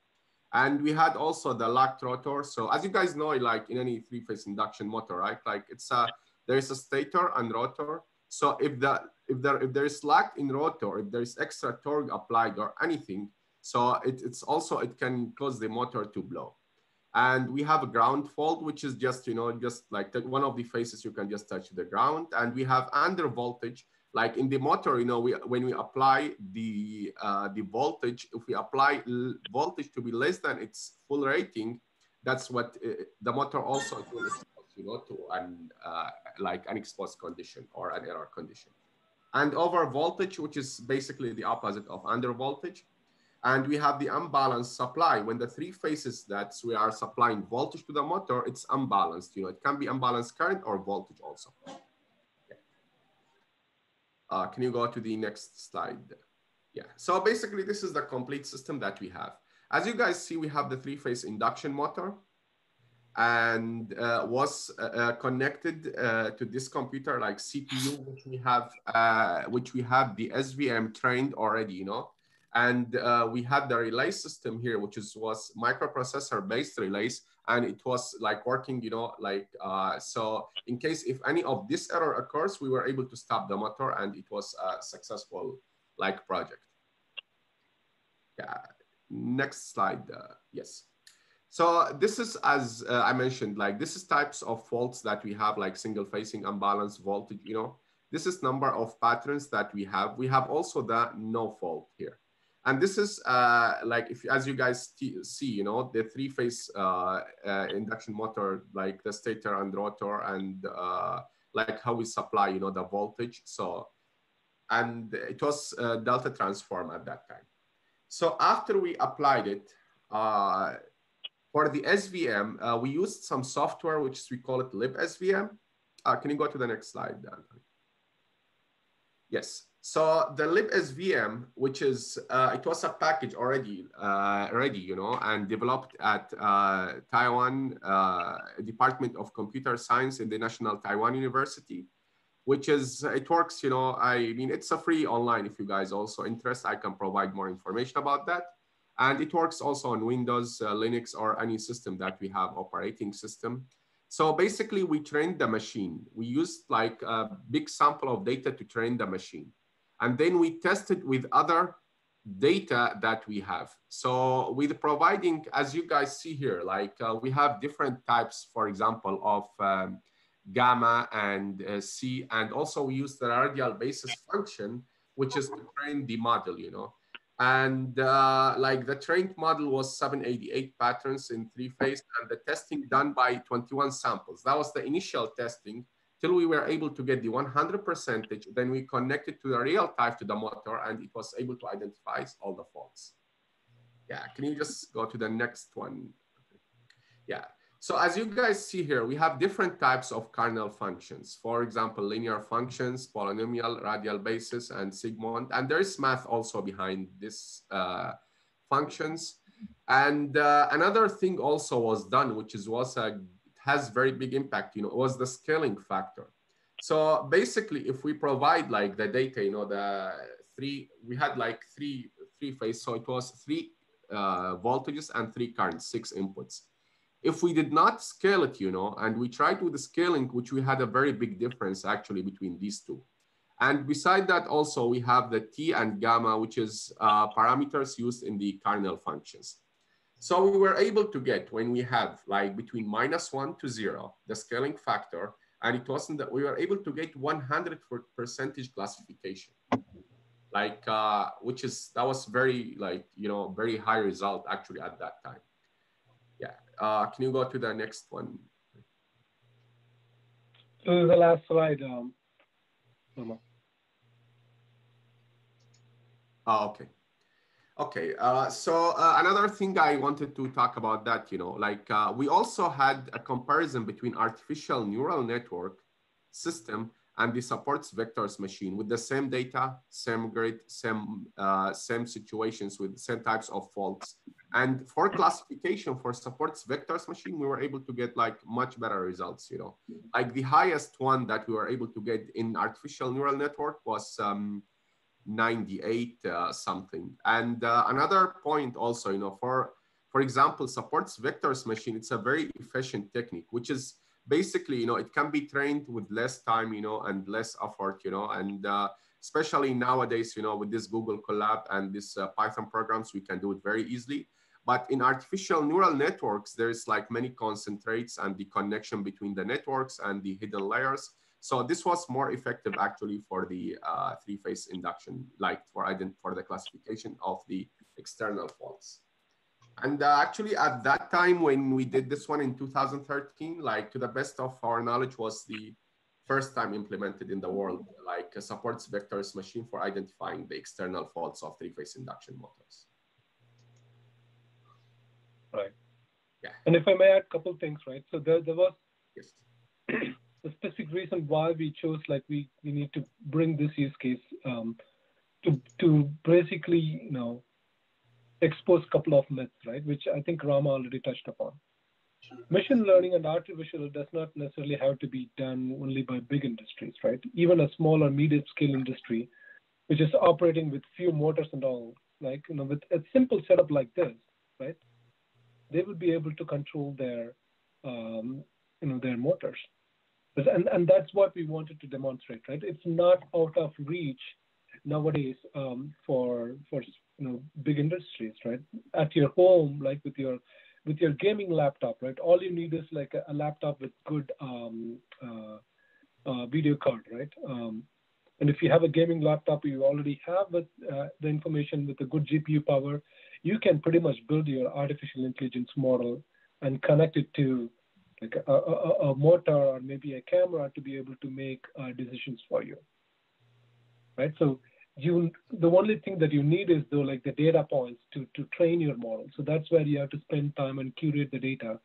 And we had also the locked rotor. So as you guys know, like in any three phase induction motor, right? Like it's a, there is a stator and rotor. So if the if there if there is slack in rotor, if there is extra torque applied or anything, so it, it's also it can cause the motor to blow. And we have a ground fault, which is just you know just like one of the phases you can just touch the ground. And we have under voltage, like in the motor, you know, we when we apply the uh, the voltage, if we apply voltage to be less than its full rating, that's what uh, the motor also you know, to an uh, like an exposed condition or an error condition. And over voltage, which is basically the opposite of under voltage. And we have the unbalanced supply. When the three phases that we are supplying voltage to the motor, it's unbalanced. You know, it can be unbalanced current or voltage also. Uh, can you go to the next slide? Yeah, so basically this is the complete system that we have. As you guys see, we have the three-phase induction motor and uh, was uh, uh connected uh, to this computer like CPU, which we have, uh, which we have the SVM trained already, you know, and uh, we had the relay system here, which is was microprocessor based relays, and it was like working, you know, like so. In case if any of this error occurs, we were able to stop the motor, and it was a successful like project. Yeah. Next slide. yes. So this is, as uh, I mentioned, like this is types of faults that we have, like single phasing, unbalanced voltage, you know, this is number of patterns that we have. We have also the no fault here. And this is uh, like, if as you guys see, you know, the three phase uh, uh, induction motor, like the stator and rotor and uh, like how we supply, you know, the voltage. So, and it was uh, delta transform at that time. So after we applied it, uh, for the SVM, we used some software, which we call it libSVM. Can you go to the next slide? Yes. So the libSVM, which is, uh, it was a package already uh, ready, you know, and developed at uh, Taiwan uh, Department of Computer Science in the National Taiwan University, which is, it works, you know, I mean, it's a free online. If you guys also interest, I can provide more information about that. And it works also on Windows, uh, Linux, or any system that we have operating system. So basically we trained the machine. We used like a big sample of data to train the machine. And then we tested with other data that we have. So with providing, as you guys see here, like uh, we have different types, for example, of um, gamma and uh, C, and also we use the radial basis function, which is to train the model, you know. And uh, like the trained model was 788 patterns in three phase and the testing done by 21 samples. That was the initial testing till we were able to get the 100 percentage. Then we connected to the real time to the motor and it was able to identify all the faults. Yeah, can you just go to the next one? Yeah, so as you guys see here, we have different types of kernel functions. For example, linear functions, polynomial, radial basis, and sigmoid. And there is math also behind these uh, functions. And uh, another thing also was done, which is was a has very big impact, you know, was the scaling factor. So basically, if we provide like the data, you know, the three, we had like three, three phase. So it was three uh, voltages and three currents, six inputs. If we did not scale it, you know, and we tried with the scaling, which we had a very big difference actually between these two. And beside that also, we have the T and gamma, which is uh, parameters used in the kernel functions. So we were able to get when we have like between minus one to zero, the scaling factor, and it wasn't that we were able to get 100 percentage classification. Like, uh, which is, that was very like, you know, very high result actually at that time. Yeah, uh, can you go to the next one? So the last slide, um, Oh, okay. Okay, uh, so uh, another thing I wanted to talk about that, you know, like uh, we also had a comparison between artificial neural network system and the supports vectors machine with the same data, same grid, same, uh, same situations with same types of faults. And for classification for supports vectors machine, we were able to get like much better results, you know. Like the highest one that we were able to get in artificial neural network was um, 98 uh, something. And uh, another point also, you know, for, for example, supports vectors machine, it's a very efficient technique, which is basically, you know, it can be trained with less time, you know, and less effort, you know, and uh, especially nowadays, you know, with this Google Colab and this uh, Python programs, we can do it very easily. But in artificial neural networks, there's like many concentrates and the connection between the networks and the hidden layers. So this was more effective actually for the uh, three-phase induction, like for ident for the classification of the external faults. And uh, actually at that time when we did this one in 2013, like to the best of our knowledge was the first time implemented in the world, like a supports vectors machine for identifying the external faults of three-phase induction motors. Right. Yeah. And if I may add a couple things, right? So there, there was yes. the specific reason why we chose like we, we need to bring this use case um, to to basically you know expose a couple of myths, right? Which I think Rama already touched upon. Machine learning and artificial does not necessarily have to be done only by big industries, right? Even a small or medium scale industry, which is operating with few motors and all, like you know, with a simple setup like this, right? They would be able to control their um, you know their motors and, and that's what we wanted to demonstrate, right? It's not out of reach nowadays um, for for you know big industries, right? At your home, like with your with your gaming laptop, right? All you need is like a, a laptop with good um, uh, uh, video card, right? Um, and if you have a gaming laptop, you already have with, uh, the information with a good GPU power, you can pretty much build your artificial intelligence model and connect it to like a, a, a, motor or maybe a camera to be able to make uh, decisions for you. Right? So you the only thing that you need is though like the data points to to train your model. So that's where you have to spend time and curate the data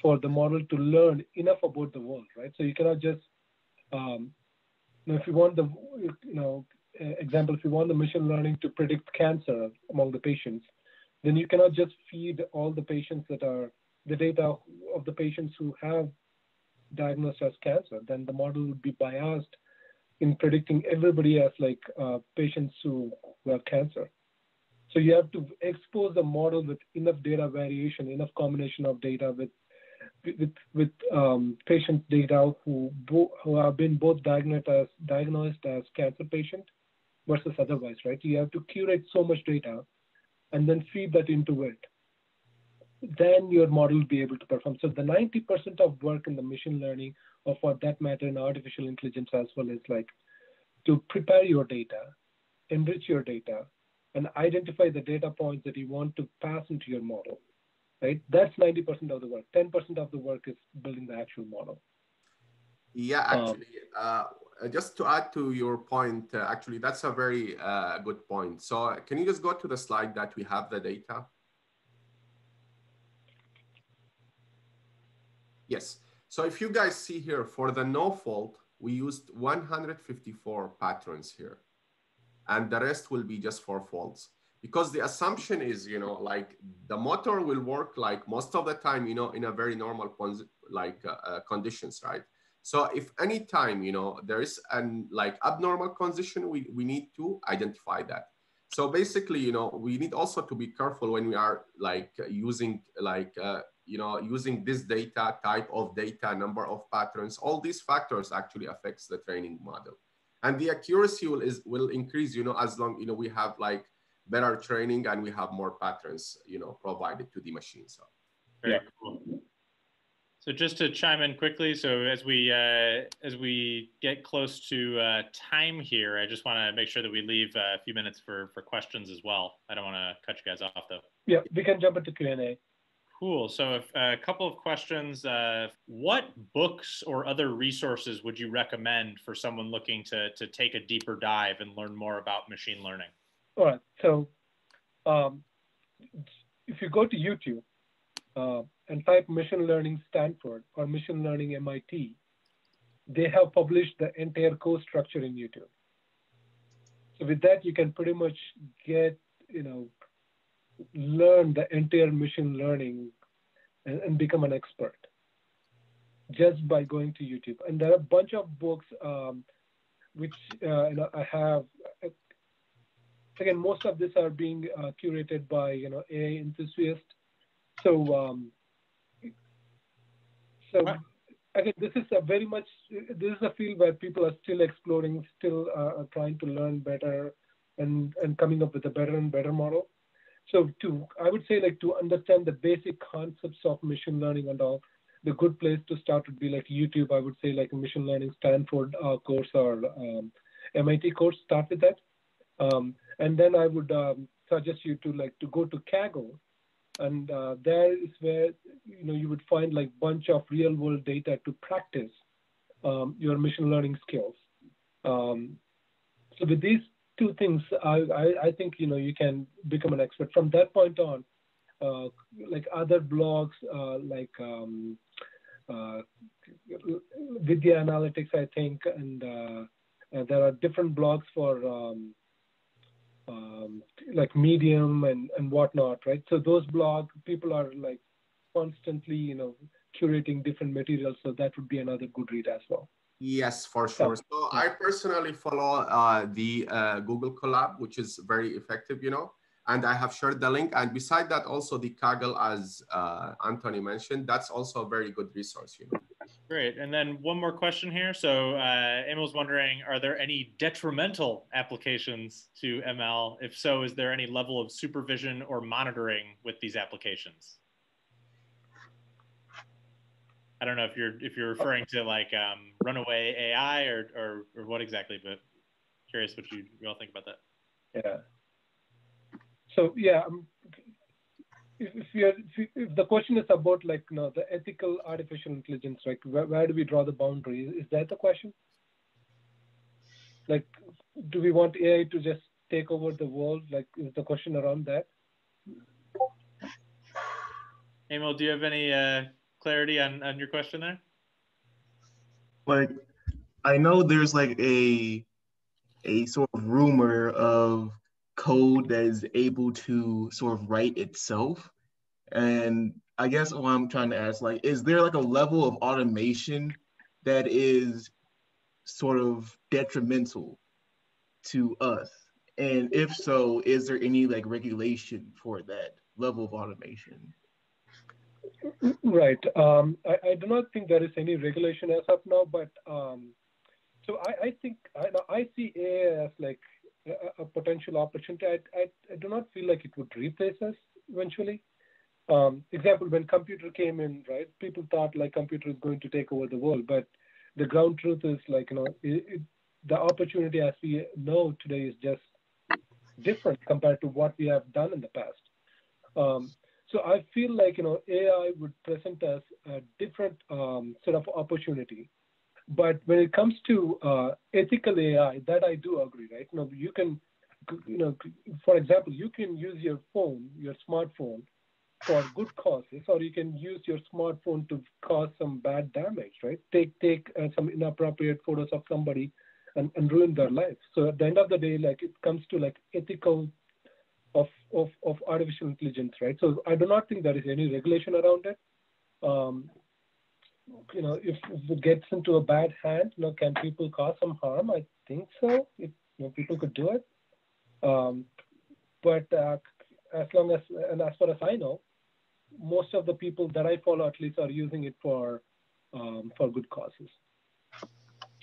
for the model to learn enough about the world right? So you cannot just um, you know, if you want the you know example if you want the machine learning to predict cancer among the patients then you cannot just feed all the patients that are the data of the patients who have diagnosed as cancer, then the model would be biased in predicting everybody as like uh, patients who, who have cancer. So you have to expose the model with enough data variation, enough combination of data with with with um, patient data who who have been both diagnosed as diagnosed as cancer patient versus otherwise, right? You have to curate so much data and then feed that into it then your model will be able to perform. So the 90% of work in the machine learning, or for that matter in artificial intelligence as well, is like to prepare your data, enrich your data, and identify the data points that you want to pass into your model. Right? That's 90% of the work. 10% of the work is building the actual model. Yeah, actually, uh, just to add to your point, uh, actually, that's a very uh, good point. So can you just go to the slide that we have the data? Yes. So if you guys see here, for the no fault, we used 154 patterns here. And the rest will be just for faults. Because the assumption is, you know, like the motor will work like most of the time, you know, in a very normal like uh, uh, conditions, right? So if any time, you know, there is an like abnormal condition, we, we need to identify that. So basically, you know, we need also to be careful when we are like using like, uh, you know, using this data type of data, number of patterns, all these factors actually affects the training model. And the accuracy will, is, will increase, you know, as long, you know, we have like better training and we have more patterns, you know, provided to the machine. So. Very yeah. cool. So just to chime in quickly, so as we uh, as we get close to uh, time here, I just want to make sure that we leave a few minutes for for questions as well. I don't want to cut you guys off though. Yeah, we can jump into Q and A. Cool. So a couple of questions. Uh, what books or other resources would you recommend for someone looking to to take a deeper dive and learn more about machine learning? All right. So um, if you go to YouTube, uh, and type machine learning Stanford or machine learning MIT, they have published the entire course structure in YouTube. So with that, you can pretty much get, you know, learn the entire machine learning and, and become an expert just by going to YouTube. And there are a bunch of books um, which uh, you know, I have. Again, most of these are being uh, curated by you know AI enthusiasts. So um, so again, this is a very much this is a field where people are still exploring, still uh, trying to learn better, and and coming up with a better and better model. So to I would say like to understand the basic concepts of machine learning and all, the good place to start would be like YouTube. I would say like a machine learning Stanford uh, course or um, MIT course. Start with that, um, and then I would um, suggest you to like to go to Kaggle and uh, there is where you know you would find like bunch of real world data to practice um, your machine learning skills. Um, so with these two things, I, I, I, think you know you can become an expert. From that point on, uh, like other blogs uh, like um, uh, Vidhya Analytics, I think, and uh, there are different blogs for um, um, like Medium and, and whatnot, right? So those blog people are like constantly, you know, curating different materials. So that would be another good read as well. Yes, for sure. So I personally follow uh, the uh, Google Colab, which is very effective, you know, and I have shared the link. And beside that, also the Kaggle, as uh, Antony mentioned, that's also a very good resource, you know. Great. And then one more question here. So uh, Emil's wondering, are there any detrimental applications to ML? If so, is there any level of supervision or monitoring with these applications? I don't know if you're if you're referring to like um, runaway AI or, or or what exactly, but curious what you, you all think about that. Yeah. So yeah, um, if, if, if, if, the question is about like you know, the ethical artificial intelligence, like where, where do we draw the boundary? Is that the question? Like, do we want AI to just take over the world? Like, is the question around that? Emil, do you have any uh, clarity on, on your question there? Like, I know there's like a a sort of rumor of code that is able to sort of write itself. And I guess what I'm trying to ask, like, is there like a level of automation that is sort of detrimental to us? And if so, is there any like regulation for that level of automation? Right. Um, I, I, do not think there is any regulation as of now, but um, so I, I think I, I see AI as like a, a potential opportunity. I, do not feel like it would replace us eventually. Um, example, when computer came in, right, people thought like computer is going to take over the world, but the ground truth is like, you know, it, it, the opportunity as we know today is just different compared to what we have done in the past. Um, so I feel like, you know, AI would present us a different um, sort of opportunity but when it comes to uh, ethical AI, that I do agree, right? You know, you can, you know, for example, you can use your phone, your smartphone, for good causes, or you can use your smartphone to cause some bad damage, right? Take take uh, some inappropriate photos of somebody and, and ruin their life. So at the end of the day, like it comes to like ethical of, of, of artificial intelligence, right? So I do not think there is any regulation around it. Um, you know, if, if, it gets into a bad hand, you know, can people cause some harm? I think so. If you know, people could do it. Um, but uh, as long as, and as far as I know, most of the people that I follow at least are using it for um, for good causes.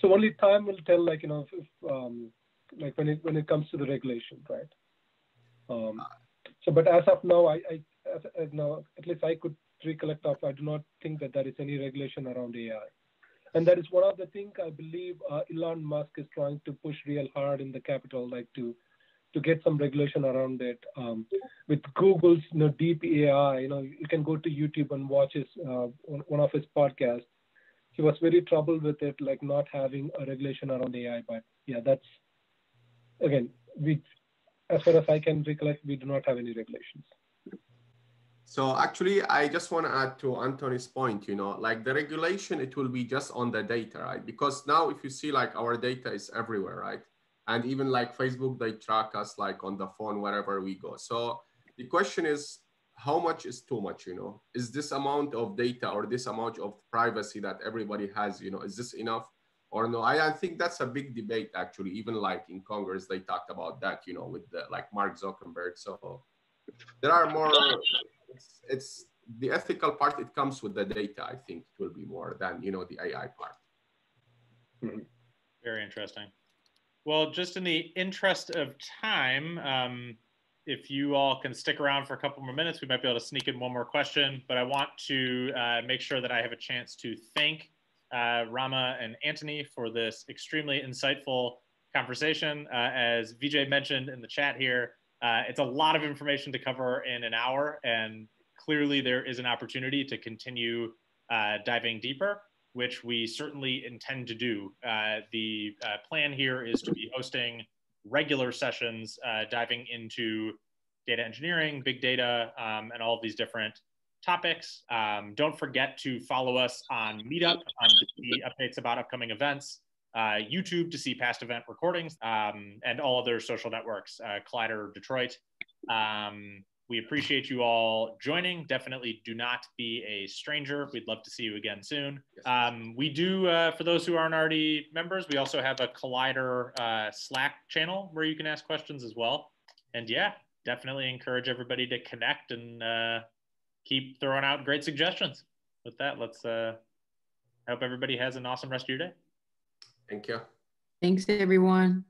So only time will tell, like you know, if, um, like when it when it comes to the regulation, right? Um, so, but as of now, I, I as, as now at least I could recollect of, I do not think that there is any regulation around AI. And that is one of the things I believe uh, Elon Musk is trying to push real hard in the capital, like to to get some regulation around it. Um, with Google's you know, deep AI, you know, you can go to YouTube and watch his uh, one of his podcasts. He was very troubled with it, like not having a regulation around AI. But yeah, that's again, we as far as I can recollect, we do not have any regulations. So actually, I just want to add to Antony's point, you know, like the regulation, it will be just on the data, right? Because now if you see like our data is everywhere, right? And even like Facebook, they track us like on the phone, wherever we go. So the question is, how much is too much, you know? Is this amount of data or this amount of privacy that everybody has, you know, is this enough? Or no? I, I think that's a big debate actually. Even like in congress they talked about that you know with the, like mark zuckerberg. So there are more it's, it's the ethical part it comes with the data i think it will be more than you know the ai part. Mm-hmm. very interesting. Well just in the interest of time um, if you all can stick around for a couple more minutes we might be able to sneak in one more question but i want to uh, make sure that i have a chance to thank uh, Rama and Antony for this extremely insightful conversation. Uh, as Vijay mentioned in the chat here, uh, it's a lot of information to cover in an hour, and clearly there is an opportunity to continue uh, diving deeper, which we certainly intend to do. Uh, the uh, plan here is to be hosting regular sessions diving into data engineering, big data, um, and all of these different topics. Um, don't forget to follow us on Meetup on to see updates about upcoming events, uh, YouTube to see past event recordings, um, and all other social networks, uh, Collider Detroit. Um, we appreciate you all joining. Definitely do not be a stranger. We'd love to see you again soon. Um, we do, uh, for those who aren't already members, we also have a Collider uh, Slack channel where you can ask questions as well. And yeah, definitely encourage everybody to connect and uh, keep throwing out great suggestions. With that, let's uh, hope everybody has an awesome rest of your day. Thank you. Thanks, everyone.